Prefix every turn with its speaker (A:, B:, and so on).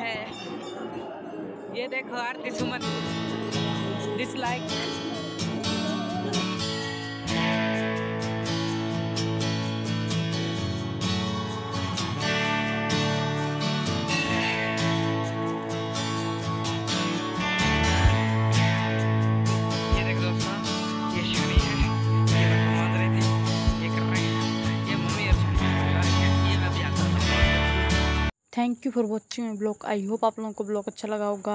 A: है। ये देखो Aarti Suman. Dislike
B: thank you for watching blog I hope आप लोगों को ब्लॉग अच्छा लगा होगा।